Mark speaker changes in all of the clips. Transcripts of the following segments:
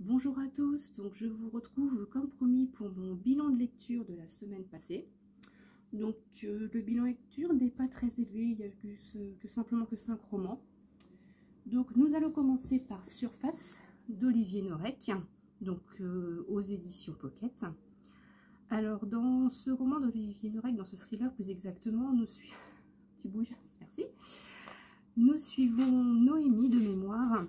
Speaker 1: Bonjour à tous, donc je vous retrouve comme promis pour mon bilan de lecture de la semaine passée. Donc euh, le bilan lecture n'est pas très élevé, il n'y a que, simplement que 5 romans. Donc nous allons commencer par Surface d'Olivier Norek, donc euh, aux éditions Pocket. Alors dans ce roman d'Olivier Norek, dans ce thriller plus exactement, nous suivons... Tu bouges? Merci. Nous suivons Noémie de mémoire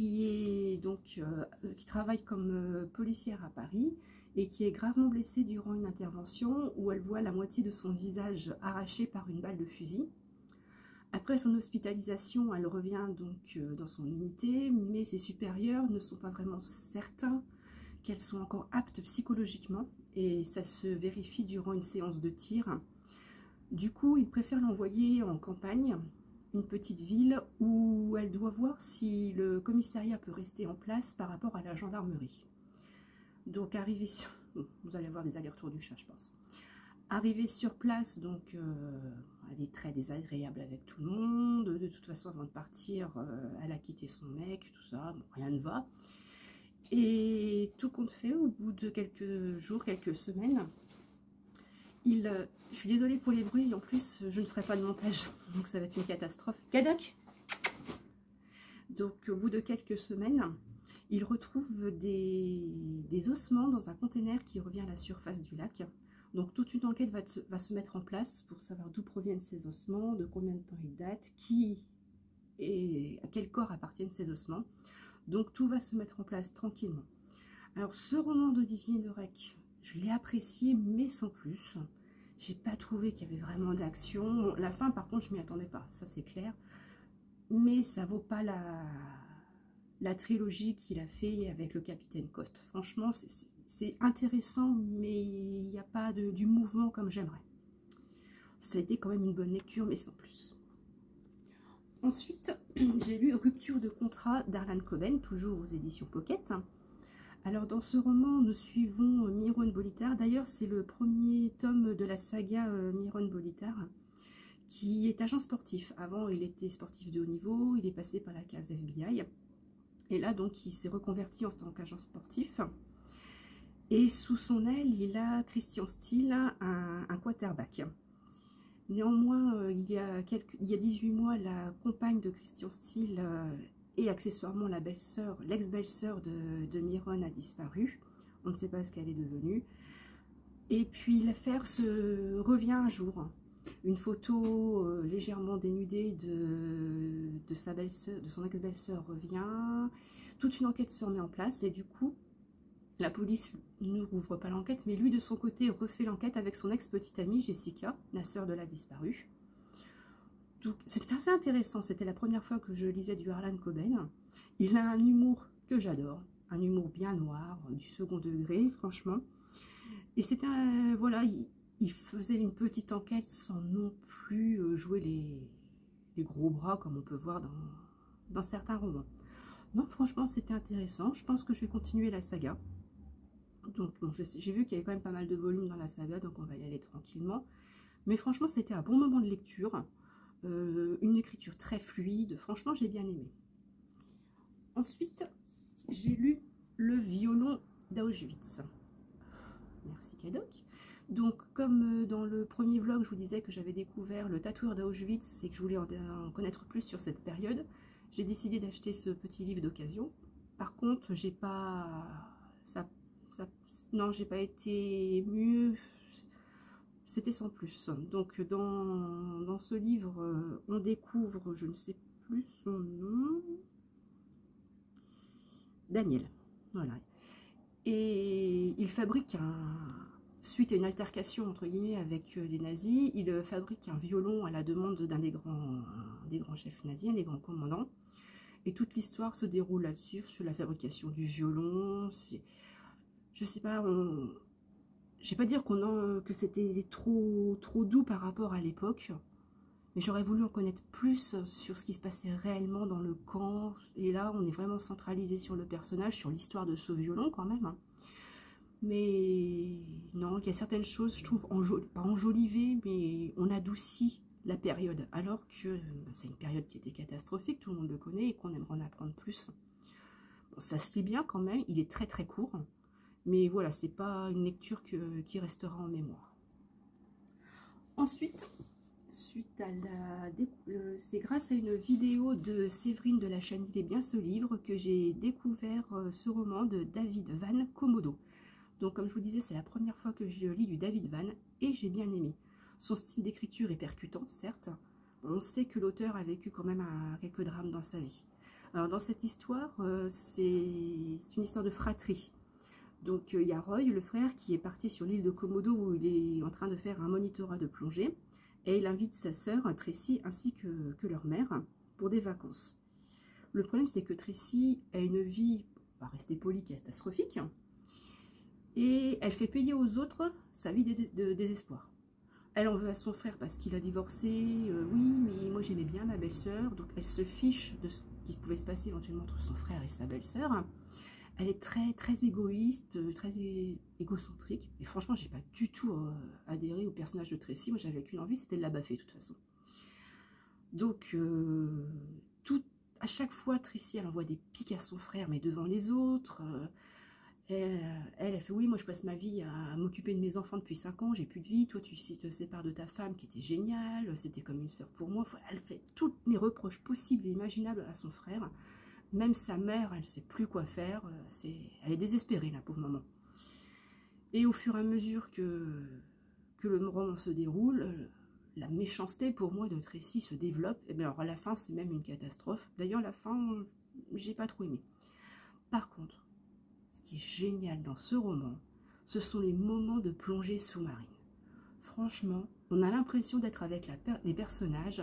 Speaker 1: euh, qui travaille comme euh, policière à Paris et qui est gravement blessée durant une intervention où elle voit la moitié de son visage arraché par une balle de fusil. Après son hospitalisation, elle revient donc euh, dans son unité, mais ses supérieurs ne sont pas vraiment certains qu'elles sont encore aptes psychologiquement et ça se vérifie durant une séance de tir. Du coup, ils préfèrent l'envoyer en campagne une petite ville où elle doit voir si le commissariat peut rester en place par rapport à la gendarmerie. Donc arriver sur... vous allez avoir des allers-retours du chat, je pense. Arriver sur place, donc euh, elle est très désagréable avec tout le monde. De toute façon, avant de partir, euh, elle a quitté son mec, tout ça, rien ne va. Et tout compte fait, au bout de quelques jours, quelques semaines, euh, je suis désolée pour les bruits, en plus je ne ferai pas de montage, donc ça va être une catastrophe. Cadoc? Donc au bout de quelques semaines, il retrouve des, ossements dans un conteneur qui revient à la surface du lac. Donc toute une enquête va, se mettre en place pour savoir d'où proviennent ces ossements, de combien de temps ils datent, qui et à quel corps appartiennent ces ossements. Donc tout va se mettre en place tranquillement. Alors ce roman d'Olivier Nerec, je l'ai apprécié, mais sans plus. J'ai pas trouvé qu'il y avait vraiment d'action. La fin, par contre, je m'y attendais pas, ça c'est clair. Mais ça vaut pas la, la trilogie qu'il a fait avec le Capitaine Coste. Franchement, c'est intéressant, mais il n'y a pas du mouvement comme j'aimerais. Ça a été quand même une bonne lecture, mais sans plus. Ensuite, j'ai lu Rupture de contrat d'Arlan Coben, toujours aux éditions Pocket. Alors dans ce roman, nous suivons Myron Bolitar. D'ailleurs, c'est le premier tome de la saga euh, Myron Bolitar, qui est agent sportif. Avant, il était sportif de haut niveau, il est passé par la case FBI. Et là, donc, il s'est reconverti en tant qu'agent sportif. Et sous son aile, il a Christian Steele, un, quarterback. Néanmoins, euh, il y, a il y a 18 mois, la compagne de Christian Steele euh, et accessoirement la belle-sœur, l'ex-belle-sœur de, de Myron a disparu. On ne sait pas ce qu'elle est devenue. Et puis l'affaire se revient un jour. Une photo euh, légèrement dénudée de, de sa belle-sœur, de son ex-belle-sœur revient. Toute une enquête se remet en place et du coup, la police ne rouvre pas l'enquête, mais lui de son côté refait l'enquête avec son ex-petite amie Jessica, la sœur de la disparue. C'était assez intéressant, c'était la première fois que je lisais du Harlan Coben. Il a un humour que j'adore, un humour bien noir, du second degré, franchement. Et c'était, voilà, il, faisait une petite enquête sans non plus euh, jouer les, gros bras comme on peut voir dans, dans certains romans. Non, franchement, c'était intéressant. Je pense que je vais continuer la saga. Donc, j'ai vu qu'il y avait quand même pas mal de volumes dans la saga, donc on va y aller tranquillement. Mais franchement, c'était un bon moment de lecture. Euh, une écriture très fluide. Franchement, j'ai bien aimé. Ensuite, j'ai lu Le violon d'Auschwitz. Merci Kadok. Donc, comme euh, dans le premier vlog, je vous disais que j'avais découvert le tatoueur d'Auschwitz et que je voulais en, connaître plus sur cette période, j'ai décidé d'acheter ce petit livre d'occasion. Par contre, j'ai pas... Non, j'ai pas été mieux c'était sans plus. Donc dans, ce livre, euh, on découvre, je ne sais plus son nom, Daniel. Voilà. Et il fabrique un, suite à une altercation entre guillemets avec euh, les nazis, il fabrique un violon à la demande d'un des grands, des grands chefs nazis, un des grands commandants. Et toute l'histoire se déroule là-dessus, sur la fabrication du violon. Je sais pas, on, je vais pas dire que c'était trop, trop doux par rapport à l'époque, mais j'aurais voulu en connaître plus sur ce qui se passait réellement dans le camp. Et là, on est vraiment centralisé sur le personnage, sur l'histoire de ce violon quand même. Mais non, il y a certaines choses, je trouve, pas enjolivées, mais on adoucit la période. Alors que c'est une période qui était catastrophique, tout le monde le connaît, et qu'on aimerait en apprendre plus. ça se lit bien quand même, il est très très court. Mais voilà, c'est pas une lecture qui restera en mémoire. Ensuite. Euh, c'est grâce à une vidéo de Séverine de la chaîne Il est bien ce livre que j'ai découvert euh, ce roman de David Van Komodo. Donc comme je vous disais, c'est la première fois que je lis du David Van et j'ai bien aimé. Son style d'écriture est percutant, certes. On sait que l'auteur a vécu quand même quelques drames dans sa vie. Alors dans cette histoire, euh, c'est une histoire de fratrie. Donc il y a Roy, le frère, qui est parti sur l'île de Komodo où il est en train de faire un monitorat de plongée. Et il invite sa sœur, Tracy, ainsi que, leur mère, pour des vacances. Le problème, c'est que Tracy a une vie, on va rester poli, catastrophique. Et elle fait payer aux autres sa vie de désespoir. Elle en veut à son frère parce qu'il a divorcé. Euh, oui, mais moi j'aimais bien ma belle-sœur. Donc elle se fiche de ce qui pouvait se passer éventuellement entre son frère et sa belle-sœur. Elle est très très égoïste, très égocentrique. Et franchement, j'ai pas du tout euh, adhéré au personnage de Tracy. Moi, j'avais qu'une envie, c'était de la baffer de toute façon. Donc, euh, à chaque fois, Tracy, elle envoie des piques à son frère, mais devant les autres. Euh, elle, elle, fait oui, moi je passe ma vie à, m'occuper de mes enfants depuis 5 ans, j'ai plus de vie. Toi, tu te sépares de ta femme qui était géniale, c'était comme une sœur pour moi. Elle fait tous les reproches possibles et imaginables à son frère. Même sa mère, elle ne sait plus quoi faire. Euh, elle est désespérée, la pauvre maman. Et au fur et à mesure que, le roman se déroule, euh, la méchanceté pour moi de Tracy se développe. Et bien alors à la fin, c'est même une catastrophe. D'ailleurs, la fin, j'ai pas trop aimé. Par contre, ce qui est génial dans ce roman, ce sont les moments de plongée sous-marine. Franchement, on a l'impression d'être avec les personnages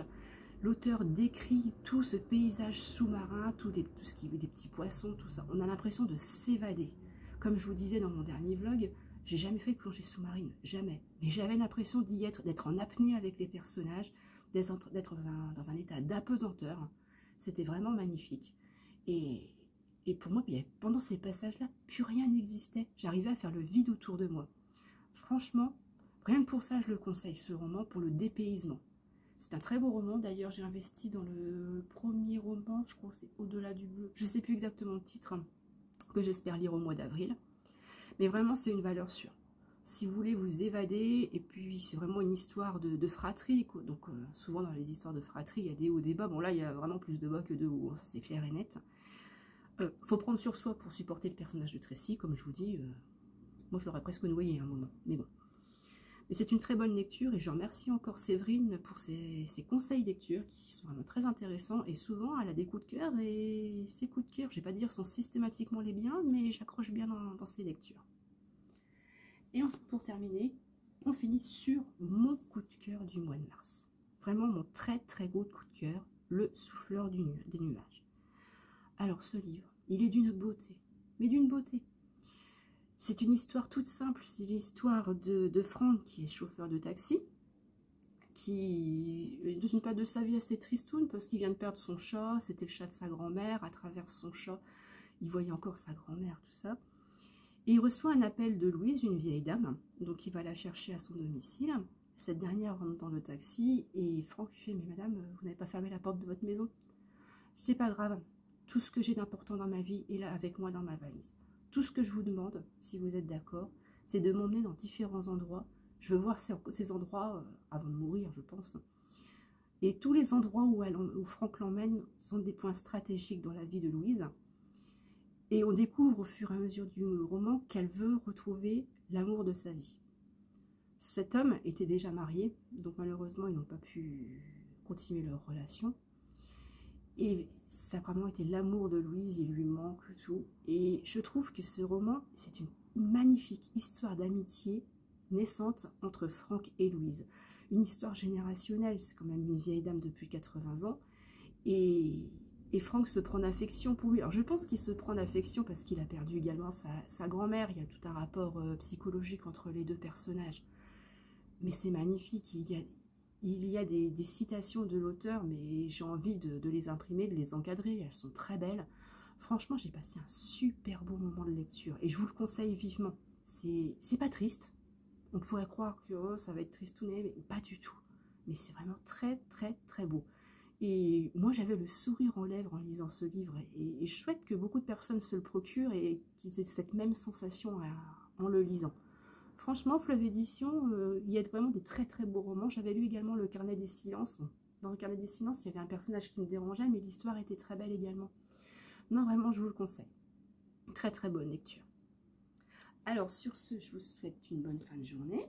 Speaker 1: L'auteur décrit tout ce paysage sous-marin, tout, ce qui est des petits poissons, tout ça. On a l'impression de s'évader. Comme je vous disais dans mon dernier vlog, j'ai jamais fait de plongée sous-marine, jamais. Mais j'avais l'impression d'y être, d'être en apnée avec les personnages, d'être dans un, état d'apesanteur. C'était vraiment magnifique. Et, pour moi, pendant ces passages-là, plus rien n'existait. J'arrivais à faire le vide autour de moi. Franchement, rien que pour ça, je le conseille, ce roman, pour le dépaysement. C'est un très beau roman. D'ailleurs, j'ai investi dans le premier roman, je crois que c'est Au-delà du bleu. Je ne sais plus exactement le titre, que j'espère lire au mois d'avril. Mais vraiment, c'est une valeur sûre. Si vous voulez vous évader, et puis c'est vraiment une histoire de, fratrie. Donc, euh, souvent dans les histoires de fratrie, il y a des hauts, des bas. Bon, là, il y a vraiment plus de bas que de hauts. Hein, ça, c'est clair et net. Il euh, faut prendre sur soi pour supporter le personnage de Tracy. Comme je vous dis, euh, moi, je l'aurais presque noyé à un moment. Mais bon. C'est une très bonne lecture et je remercie encore Séverine pour ses, conseils lecture qui sont vraiment très intéressants et souvent elle a des coups de cœur et ces coups de cœur, je ne vais pas dire sont systématiquement les biens, mais j'accroche bien dans, ses lectures. Et pour terminer, on finit sur mon coup de cœur du mois de mars. Vraiment mon très très beau coup de cœur, Le souffleur des nuages. Alors ce livre, il est d'une beauté, mais d'une beauté. C'est une histoire toute simple, c'est l'histoire de, Franck qui est chauffeur de taxi, qui est pas de sa vie assez tristoune parce qu'il vient de perdre son chat, c'était le chat de sa grand-mère, à travers son chat, il voyait encore sa grand-mère, tout ça. Et il reçoit un appel de Louise, une vieille dame, donc il va la chercher à son domicile. Cette dernière rentre dans le taxi et Franck lui fait « Mais madame, vous n'avez pas fermé la porte de votre maison ?» C'est pas grave, tout ce que j'ai d'important dans ma vie est là avec moi dans ma valise. Tout ce que je vous demande, si vous êtes d'accord, c'est de m'emmener dans différents endroits. Je veux voir ces, endroits euh, avant de mourir, je pense. Et tous les endroits où, où Franck l'emmène sont des points stratégiques dans la vie de Louise. Et on découvre au fur et à mesure du roman qu'elle veut retrouver l'amour de sa vie. Cet homme était déjà marié, donc malheureusement ils n'ont pas pu continuer leur relation. Et ça a vraiment été l'amour de Louise, il lui manque tout. Et je trouve que ce roman, c'est une magnifique histoire d'amitié naissante entre Franck et Louise. Une histoire générationnelle, c'est quand même une vieille dame depuis 80 ans. Et, et Franck se prend d'affection pour lui. Alors je pense qu'il se prend d'affection parce qu'il a perdu également sa, grand-mère. Il y a tout un rapport euh, psychologique entre les deux personnages. Mais c'est magnifique, il y a il y a des, citations de l'auteur, mais j'ai envie de, les imprimer, de les encadrer. Elles sont très belles. Franchement, j'ai passé un super beau moment de lecture et je vous le conseille vivement. C'est pas triste. On pourrait croire que oh, ça va être tristouné, mais pas du tout. Mais c'est vraiment très, très, très beau. Et moi, j'avais le sourire en lèvres en lisant ce livre. Et, et chouette que beaucoup de personnes se le procurent et qu'ils aient cette même sensation en le lisant. Franchement, Fleuve Édition, euh, il y a vraiment des très très beaux romans. J'avais lu également Le Carnet des Silences. dans Le Carnet des Silences, il y avait un personnage qui me dérangeait, mais l'histoire était très belle également. Non, vraiment, je vous le conseille. Très très bonne lecture. Alors, sur ce, je vous souhaite une bonne fin de journée.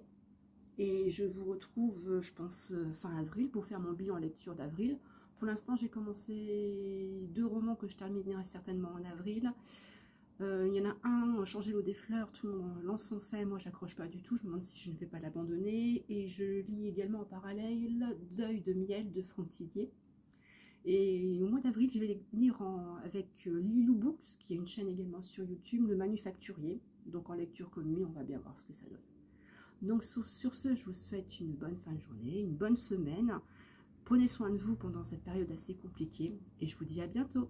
Speaker 1: Et je vous retrouve, je pense, euh, fin avril pour faire mon bilan lecture d'avril. Pour l'instant, j'ai commencé deux romans que je terminerai certainement en avril. Euh, il y en a un, Changer l'eau des fleurs, tout le monde sein, moi j'accroche pas du tout, je me demande si je ne vais pas l'abandonner. Et je lis également en parallèle Deuil de miel de Tillier. Et au mois d'avril, je vais lire avec euh, Lilou Books, qui est une chaîne également sur YouTube, Le Manufacturier. Donc en lecture commune, on va bien voir ce que ça donne. Donc sur ce, je vous souhaite une bonne fin de journée, une bonne semaine. Prenez soin de vous pendant cette période assez compliquée et je vous dis à bientôt.